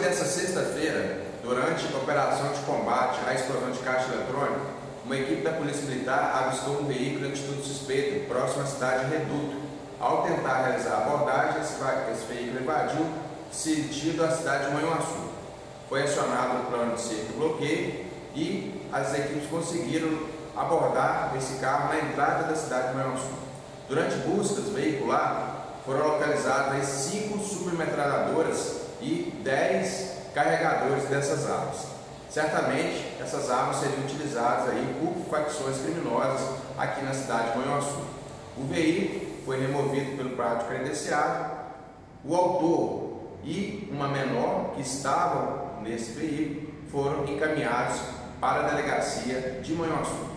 noite sexta-feira, durante a operação de combate à explosão de caixa eletrônica, uma equipe da Polícia Militar avistou um veículo em atitude suspeita próximo à cidade de Reduto. Ao tentar realizar a abordagem, esse, veículo invadiu sentido à cidade de Manhuaçu. Foi acionado o plano de cerco bloqueio e as equipes conseguiram abordar esse carro na entrada da cidade de Manhuaçu. Durante buscas veicular, foram localizadas cinco submetralhadoras e 10 carregadores dessas armas. Certamente essas armas seriam utilizadas aí por facções criminosas aqui na cidade de Manhuaçu. O veículo foi removido pelo prato credenciado. O autor e uma menor que estavam nesse veículo foram encaminhados para a delegacia de Manhuaçu.